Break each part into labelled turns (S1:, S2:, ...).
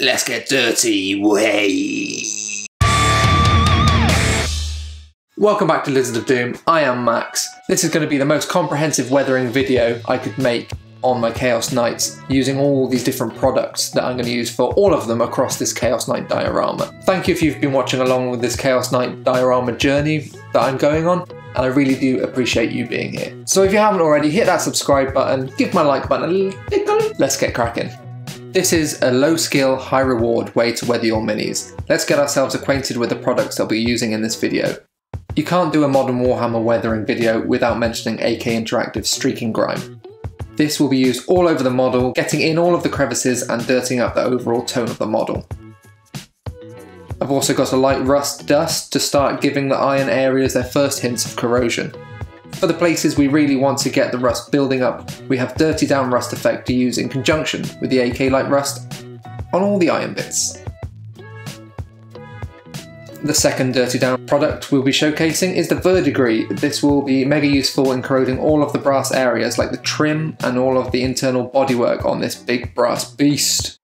S1: Let's get dirty, way.
S2: Welcome back to Lizard of Doom. I am Max. This is going to be the most comprehensive weathering video I could make on my Chaos Knights using all these different products that I'm going to use for all of them across this Chaos Knight diorama. Thank you if you've been watching along with this Chaos Knight diorama journey that I'm going on and I really do appreciate you being here. So if you haven't already, hit that subscribe button, give my like button a little tickle. Let's get cracking. This is a low skill, high reward way to weather your minis. Let's get ourselves acquainted with the products I'll be using in this video. You can't do a modern Warhammer weathering video without mentioning AK Interactive Streaking Grime. This will be used all over the model, getting in all of the crevices and dirtying up the overall tone of the model. I've also got a light rust dust to start giving the iron areas their first hints of corrosion. For the places we really want to get the rust building up, we have Dirty Down Rust effect to use in conjunction with the AK Light Rust on all the iron bits. The second Dirty Down product we'll be showcasing is the Verdigris. This will be mega useful in corroding all of the brass areas like the trim and all of the internal bodywork on this big brass beast.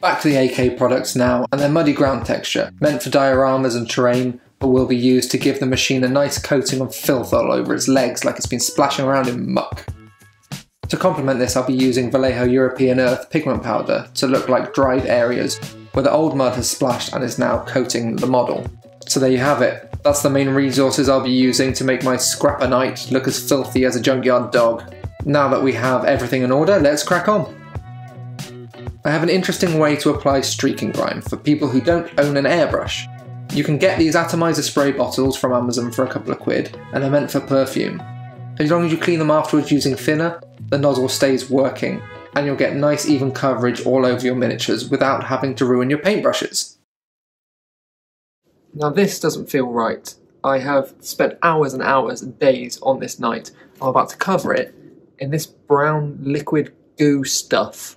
S2: Back to the AK products now, and their muddy ground texture, meant for dioramas and terrain, will be used to give the machine a nice coating of filth all over its legs like it's been splashing around in muck. To complement this I'll be using Vallejo European Earth pigment powder to look like dried areas where the old mud has splashed and is now coating the model. So there you have it. That's the main resources I'll be using to make my Scrapper Knight look as filthy as a junkyard dog. Now that we have everything in order, let's crack on. I have an interesting way to apply streaking grime for people who don't own an airbrush. You can get these atomizer spray bottles from Amazon for a couple of quid and they're meant for perfume. As long as you clean them afterwards using thinner, the nozzle stays working and you'll get nice even coverage all over your miniatures without having to ruin your paintbrushes. Now this doesn't feel right. I have spent hours and hours and days on this knight. I'm about to cover it in this brown liquid goo stuff.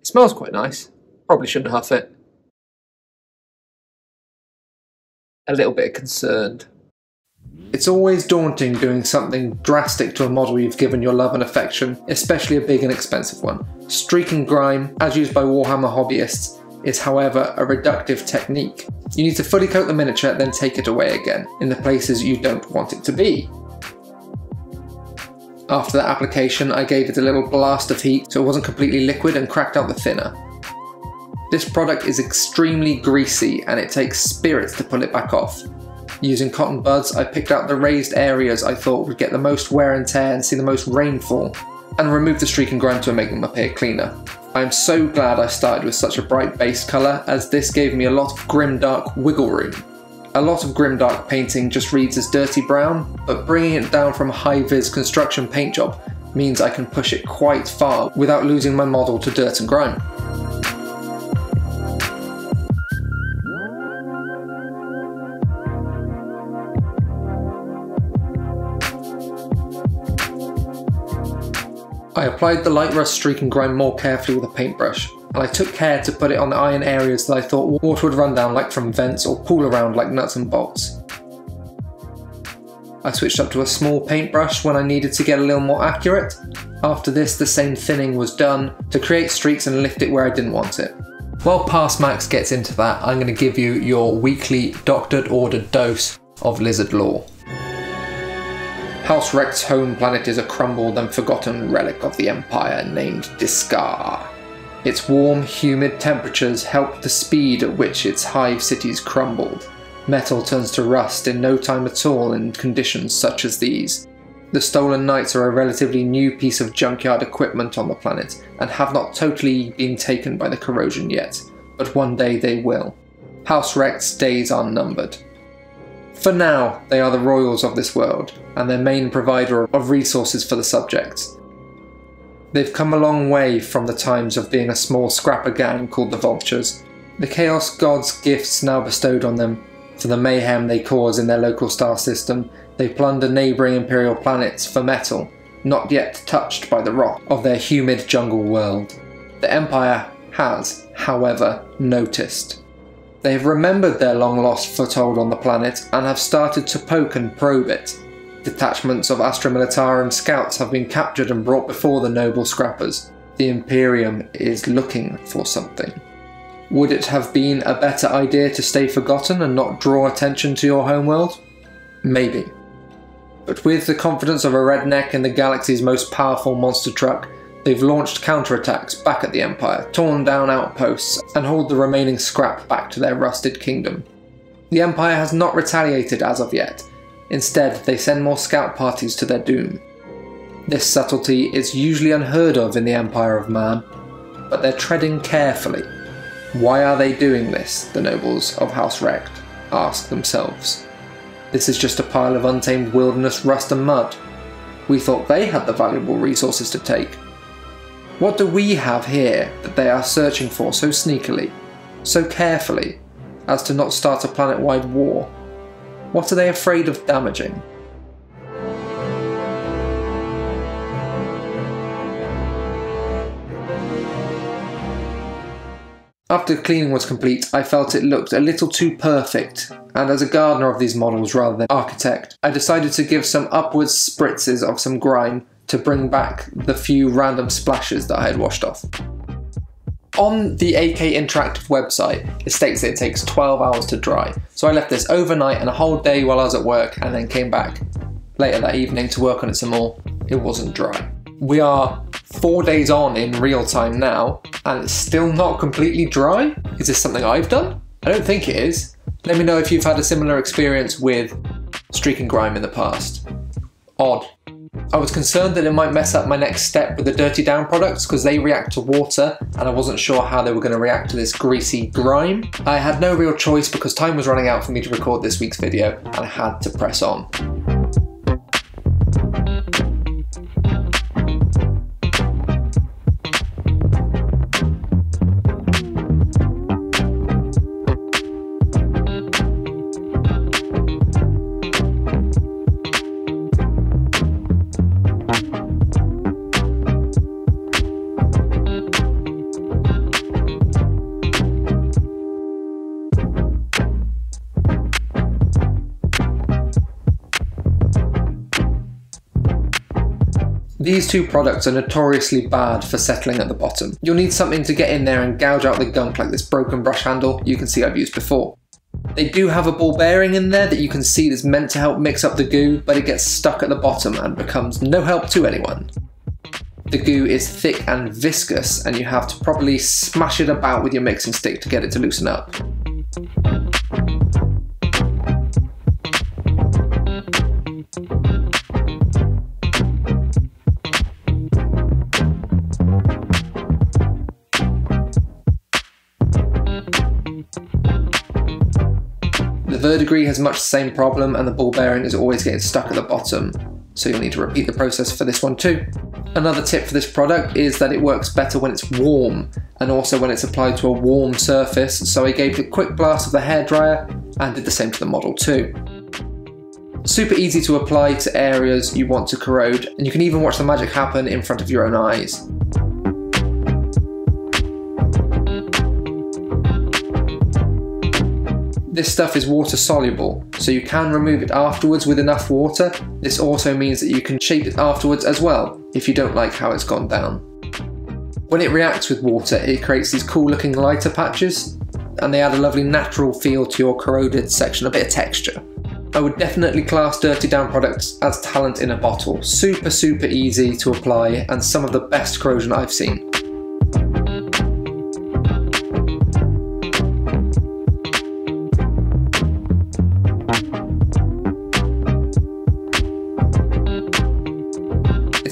S2: It smells quite nice. Probably shouldn't huff it. A little bit concerned. It's always daunting doing something drastic to a model you've given your love and affection, especially a big and expensive one. Streaking grime, as used by Warhammer hobbyists, is however a reductive technique. You need to fully coat the miniature, then take it away again, in the places you don't want it to be. After that application, I gave it a little blast of heat so it wasn't completely liquid and cracked out the thinner. This product is extremely greasy and it takes spirits to pull it back off. Using cotton buds, I picked out the raised areas I thought would get the most wear and tear and see the most rainfall, and removed the streaking grime to make them appear cleaner. I am so glad I started with such a bright base colour, as this gave me a lot of grimdark wiggle room. A lot of grimdark painting just reads as dirty brown, but bringing it down from a high-vis construction paint job means I can push it quite far without losing my model to dirt and grime. I applied the light rust streak and grime more carefully with a paintbrush, and I took care to put it on the iron areas that I thought water would run down like from vents or pool around like nuts and bolts. I switched up to a small paintbrush when I needed to get a little more accurate. After this, the same thinning was done to create streaks and lift it where I didn't want it. While Past Max gets into that, I'm going to give you your weekly doctored ordered dose of lizard lore. House Rekt's home planet is a crumbled and forgotten relic of the Empire named Diskar. Its warm, humid temperatures help the speed at which its hive cities crumbled. Metal turns to rust in no time at all in conditions such as these. The Stolen Knights are a relatively new piece of junkyard equipment on the planet and have not totally been taken by the corrosion yet, but one day they will. House Rekt's days are numbered. For now, they are the royals of this world, and their main provider of resources for the subjects. They've come a long way from the times of being a small scrapper gang called the Vultures. The Chaos God's gifts now bestowed on them, for the mayhem they cause in their local star system, they plunder neighbouring Imperial planets for metal, not yet touched by the rock of their humid jungle world. The Empire has, however, noticed. They have remembered their long lost foothold on the planet and have started to poke and probe it. Detachments of Astra Militarum scouts have been captured and brought before the noble scrappers. the Imperium is looking for something. Would it have been a better idea to stay forgotten and not draw attention to your homeworld? Maybe. But with the confidence of a redneck in the galaxy's most powerful monster truck, they've launched counterattacks back at the Empire, torn down outposts, and hauled the remaining scrap back to their rusted kingdom. The Empire has not retaliated as of yet. Instead, they send more scout parties to their doom. This subtlety is usually unheard of in the Empire of Man, but they're treading carefully. Why are they doing this, the nobles of House Rekt ask themselves. This is just a pile of untamed wilderness rust and mud. We thought they had the valuable resources to take. What do we have here that they are searching for so sneakily, so carefully, as to not start a planet wide war? What are they afraid of damaging? After cleaning was complete, I felt it looked a little too perfect, and as a gardener of these models rather than architect, I decided to give some upwards spritzes of some grime to bring back the few random splashes that I had washed off. On the AK Interactive website, it states that it takes 12 hours to dry, so I left this overnight and a whole day while I was at work and then came back later that evening to work on it some more. It wasn't dry. We are four days on in real time now, and it's still not completely dry? Is this something I've done? I don't think it is. Let me know if you've had a similar experience with streaking grime in the past. Odd. I was concerned that it might mess up my next step with the Dirty Down products because they react to water and I wasn't sure how they were going to react to this greasy grime. I had no real choice because time was running out for me to record this week's video and I had to press on. These two products are notoriously bad for settling at the bottom. You'll need something to get in there and gouge out the gunk like this broken brush handle you can see I've used before. They do have a ball bearing in there that you can see that's meant to help mix up the goo, but it gets stuck at the bottom and becomes no help to anyone. The goo is thick and viscous and you have to properly smash it about with your mixing stick to get it to loosen up. Verdigris has much the same problem and the ball bearing is always getting stuck at the bottom, so you'll need to repeat the process for this one too. Another tip for this product is that it works better when it's warm and also when it's applied to a warm surface, so I gave it a quick blast of the hairdryer and did the same to the model too. Super easy to apply to areas you want to corrode, and you can even watch the magic happen in front of your own eyes. This stuff is water soluble, so you can remove it afterwards with enough water. This also means that you can shape it afterwards as well, if you don't like how it's gone down. When it reacts with water, it creates these cool looking lighter patches, and they add a lovely natural feel to your corroded section, a bit of texture. I would definitely class Dirty Down products as talent in a bottle. Super, super easy to apply, and some of the best corrosion I've seen.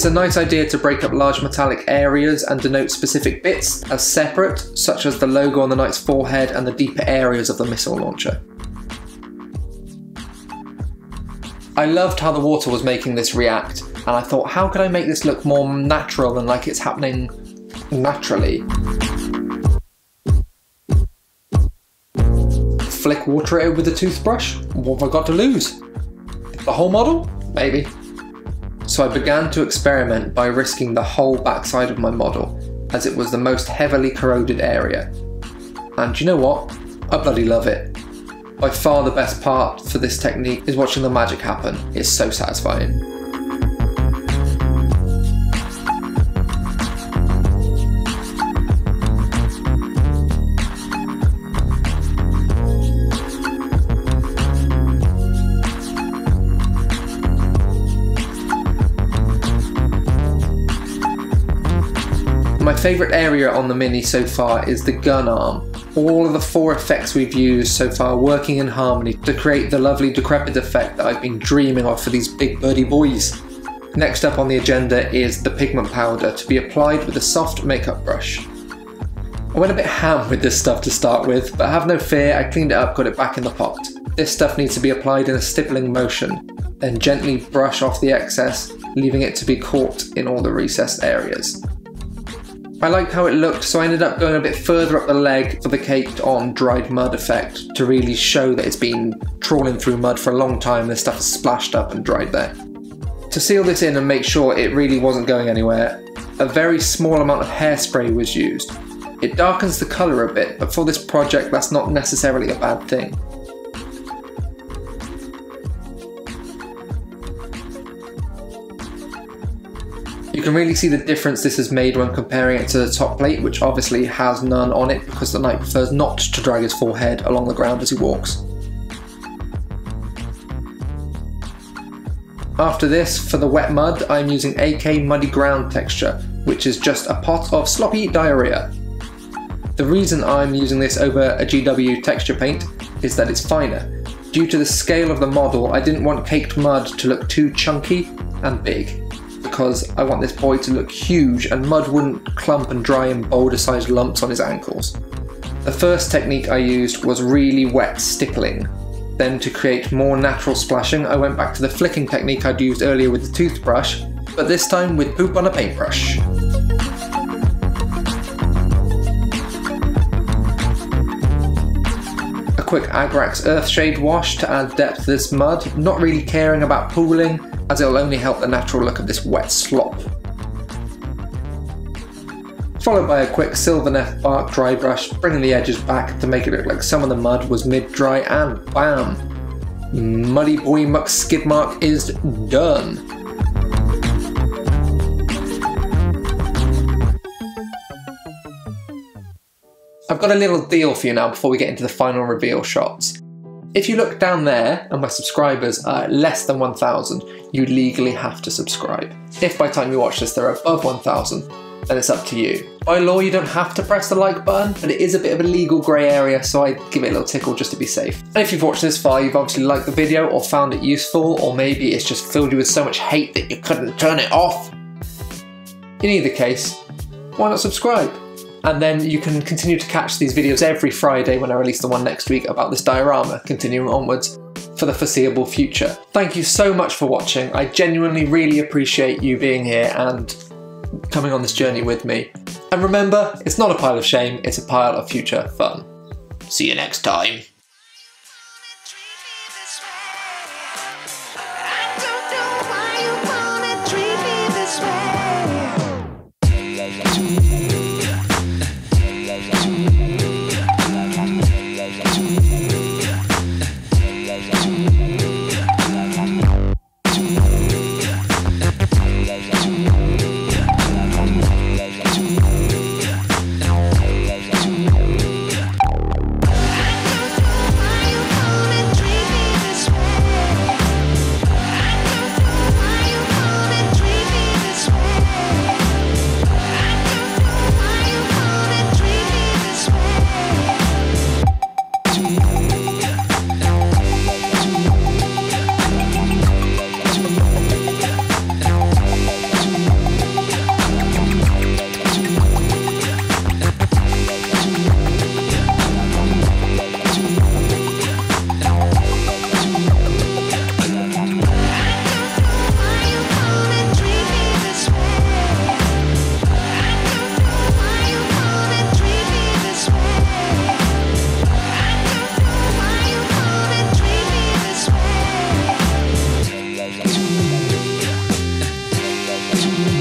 S2: It's a nice idea to break up large metallic areas and denote specific bits as separate, such as the logo on the knight's forehead and the deeper areas of the missile launcher. I loved how the water was making this react, and I thought, how could I make this look more natural and like it's happening naturally? Flick water it with a toothbrush? What have I got to lose? The whole model? Maybe. So I began to experiment by risking the whole backside of my model, as it was the most heavily corroded area. And you know what? I bloody love it. By far the best part for this technique is watching the magic happen. It's so satisfying. Favourite area on the Mini so far is the gun arm. All of the four effects we've used so far working in harmony to create the lovely decrepit effect that I've been dreaming of for these big birdie boys. Next up on the agenda is the pigment powder to be applied with a soft makeup brush. I went a bit ham with this stuff to start with, but have no fear, I cleaned it up, got it back in the pot. This stuff needs to be applied in a stippling motion, then gently brush off the excess, leaving it to be caught in all the recessed areas. I liked how it looked, so I ended up going a bit further up the leg for the caked on dried mud effect to really show that it's been trawling through mud for a long time this stuff is splashed up and dried there. To seal this in and make sure it really wasn't going anywhere, a very small amount of hairspray was used. It darkens the colour a bit, but for this project that's not necessarily a bad thing. You can really see the difference this has made when comparing it to the top plate, which obviously has none on it because the knight prefers not to drag his forehead along the ground as he walks. After this, for the wet mud, I'm using AK Muddy Ground texture, which is just a pot of sloppy diarrhea. The reason I'm using this over a GW texture paint is that it's finer. Due to the scale of the model, I didn't want caked mud to look too chunky and big because I want this boy to look huge and mud wouldn't clump and dry in boulder sized lumps on his ankles. The first technique I used was really wet stippling. Then to create more natural splashing I went back to the flicking technique I'd used earlier with the toothbrush, but this time with poop on a paintbrush. A quick Agrax Earthshade wash to add depth to this mud, not really caring about pooling, as it'll only help the natural look of this wet slop. Followed by a quick Sylvaneth bark dry brush, bringing the edges back to make it look like some of the mud was mid-dry and bam! Muddy Boy Muck skid mark is done. I've got a little deal for you now before we get into the final reveal shots. If you look down there and my subscribers are less than 1,000, you legally have to subscribe. If by the time you watch this they're above 1,000, then it's up to you. By law, you don't have to press the like button, but it is a bit of a legal grey area, so I give it a little tickle just to be safe. And if you've watched this far, you've obviously liked the video or found it useful, or maybe it's just filled you with so much hate that you couldn't turn it off. In either case, why not subscribe? And then you can continue to catch these videos every Friday when I release the one next week about this diorama, continuing onwards for the foreseeable future. Thank you so much for watching. I genuinely really appreciate you being here and coming on this journey with me. And remember, it's not a pile of shame, it's a pile of future fun.
S1: See you next time. you.